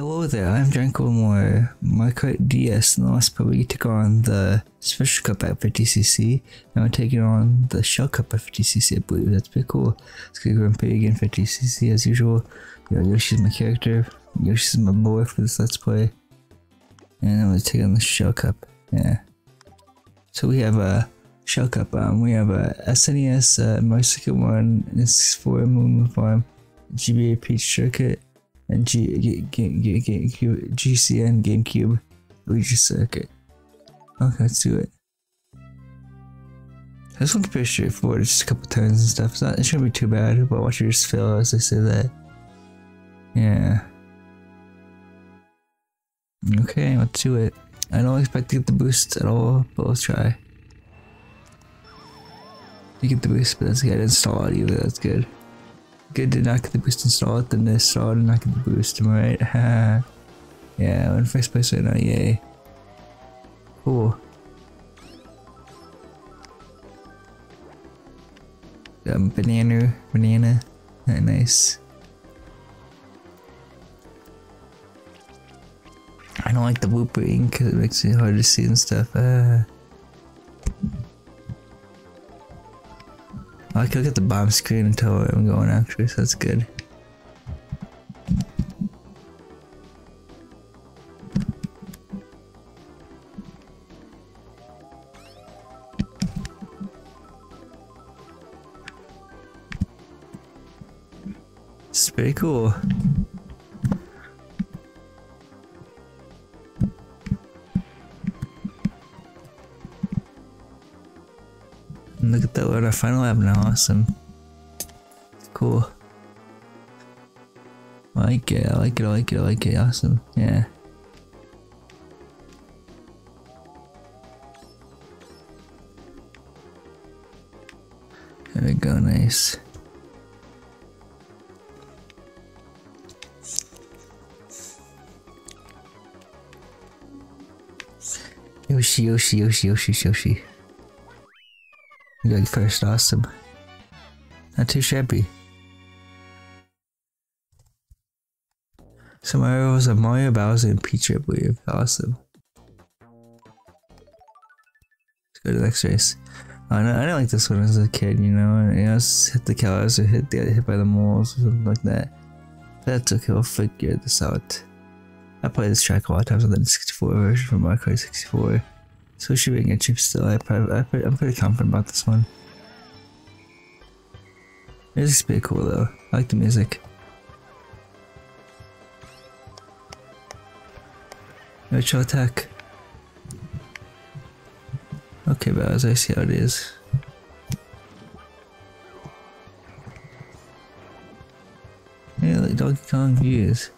Hello there, I'm Janko Moore. My kart DS the last part we took on the Special Cup at 50cc. Now we're taking on the Shell Cup at 50cc, I believe. That's pretty cool. Gonna go and play again 50cc as usual. Yoshi's my character. Yoshi's my boy for this Let's Play. And I'm gonna take on the Shell Cup. Yeah. So we have a Shell Cup. Um, we have a SNES, uh, Mexican one, this for Moon Farm, GBA Peach Circuit G, G, G, G, G, GCN GameCube Luigi Circuit. Okay, let's do it. This one's pretty straightforward, just a couple turns and stuff. It's not, it shouldn't be too bad, but watch your just fail as I say that. Yeah. Okay, let's do it. I don't expect to get the boost at all, but let's try. You get the boost, but that's good. I didn't install it either, that's good. Good to knock the boost and installed than to install and knock the boost, am I right? yeah, I'm in first place right now, yay. Cool. Um, banana, banana, nice. I don't like the bloopering because it makes it hard to see and stuff. Uh, I can at the bomb screen and tell where I'm going actually, so that's good. It's pretty cool. Now, awesome. Cool. I like it, I like it, I like it, I like it, awesome, yeah. There we go, nice. Yoshi, Yoshi, Yoshi, Yoshi, Yoshi. You got first, awesome. Not too shabby. So Mario was a Mario Bowser and Peach, I believe. Awesome. Let's go to the next race. I, know, I didn't like this one as a kid, you know. And, you know, hit the cows or hit the hit by the moles or something like that. That's okay. We'll figure this out. I played this track a lot of times on the 64 version from Mario Kart 64. So should be get cheap still. I probably, I am pretty confident about this one. Music's pretty cool though. I like the music. Neutral attack. Okay, but as I see how it is. Yeah, like Donkey Kong views.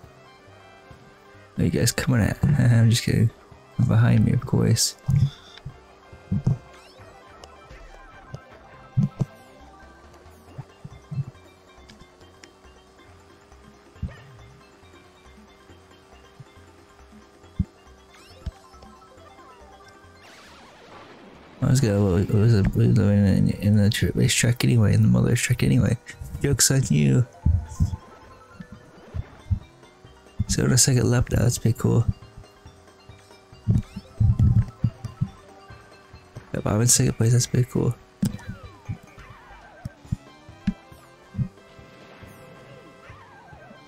Are you guys coming at? I'm just kidding behind me, of course. I was gonna it was a in, in the racetrack anyway, in the mother's truck anyway. Jokes on you. So on a second lap now, that's pretty cool. Yep, I'm in second place, that's pretty cool.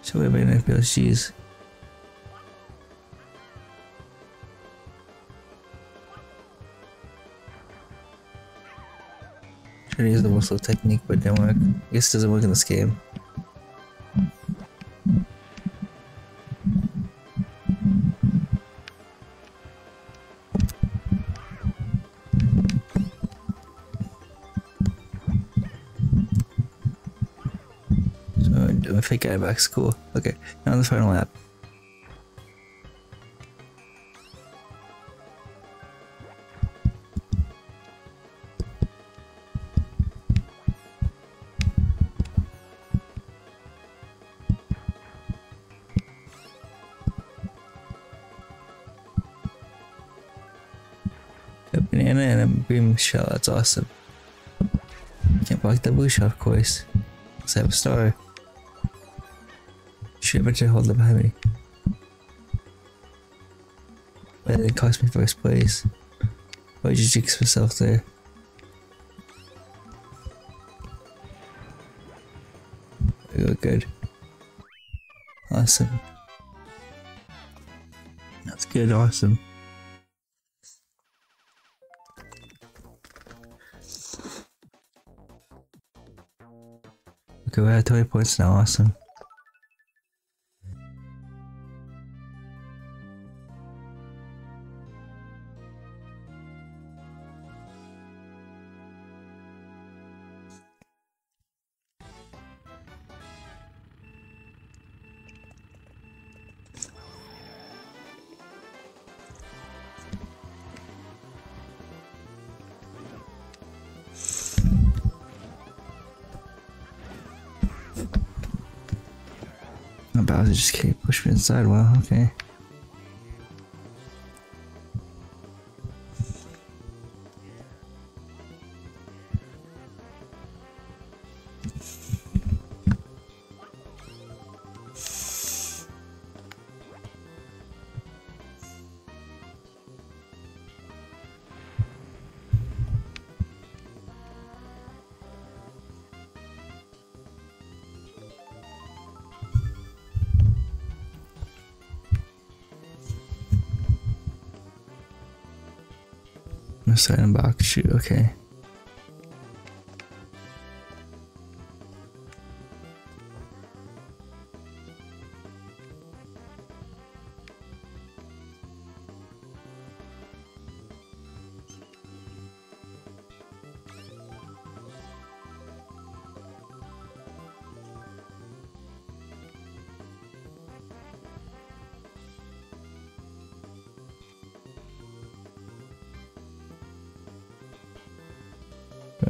So we made an FPLCs. Trying to use the whistle technique, but didn't work. I guess it doesn't work in this game. fake guy back. Cool. Okay, now the final lap. And a beam shell, that's awesome. Can't block the blue shell, of course. A star. But you hold it behind me. That didn't cost me first place. Why did you jinx myself there? We go good. Awesome. That's good, awesome. Okay, we're 20 points now, awesome. Bowser just can't push me inside. Well, okay. Silent box shoot, okay.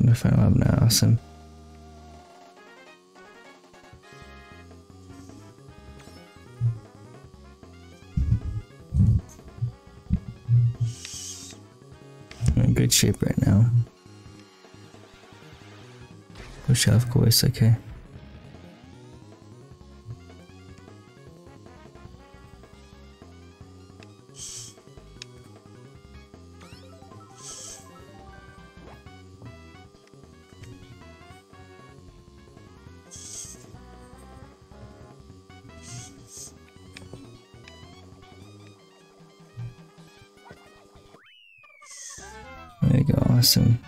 If I'm now. Awesome. I'm in good shape right now. Push off course, okay. Awesome.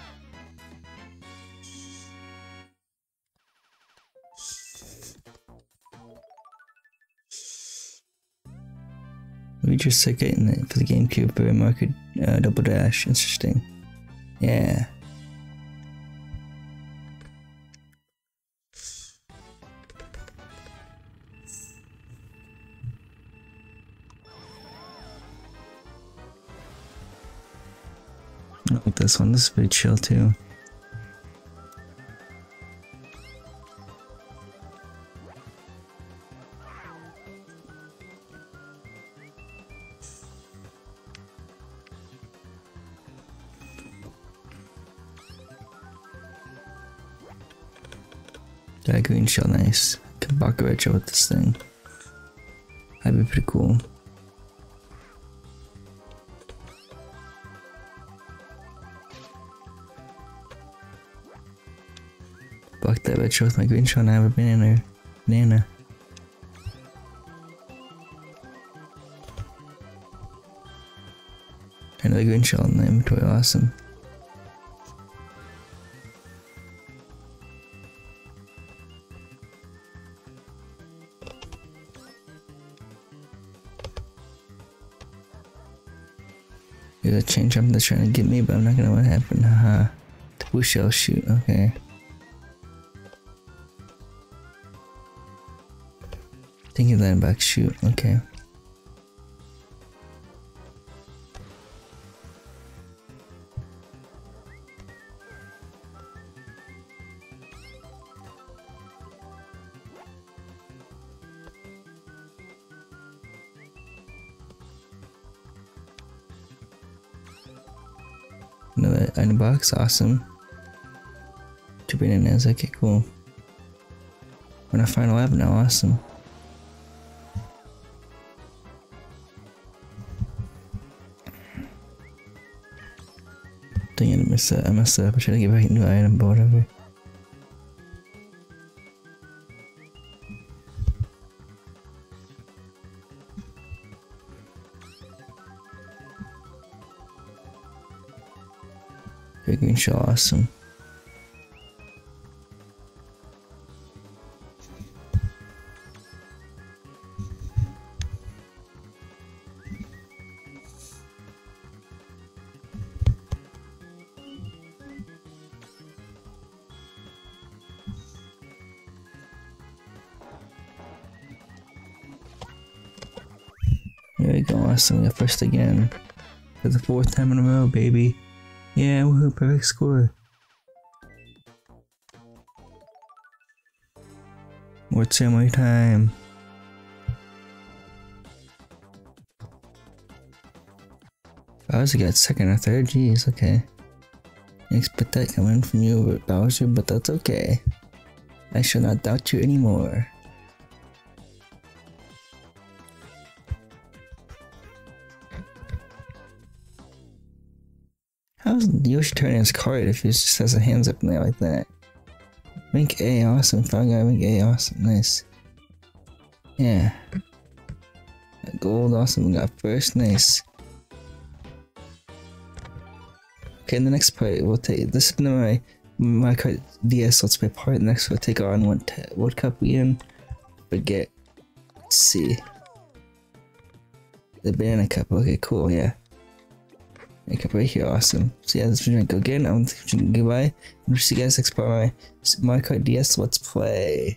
We just took it for the GameCube, but Mario Kart uh, double dash. Interesting. Yeah. This one. This is pretty chill too. That green shell, nice. Can Bakaretcha with this thing. That'd be pretty cool. That bitch with my green shell and I have a banana. Banana. Another green shell in the inventory, awesome. There's a change up that's trying to get me, but I'm not gonna know what happened. Haha. The blue shell shoot, okay. That back shoot, okay. Another item box, awesome. Two bananas, okay, cool. We're in a final lab now, awesome. Dang it, uh, I messed up. Uh, I messed up. I tried to get back a new item, but whatever. Green shell, awesome. There we go, got first again. For the fourth time in a row, baby. Yeah, woohoo, perfect score. More ceremony time. I was got second or third, jeez, okay. Expect that coming from you, Bowser, but that's okay. I shall not doubt you anymore. How's Yoshi turning his card if he just has a hands up there like that? Rank A, awesome. Final guy, rank A, awesome. Nice. Yeah. Gold, awesome. We got first, nice. Okay, in the next part, we'll take this is my my card DS. Let's play part. Next, we'll take on what what cup we in. Forget. Let's see. The banana cup. Okay, cool. Yeah. Make up right here, awesome. So yeah, this is drink again. I'm drinking goodbye. And we'll see you guys next part. My Mario Kart DS Let's Play.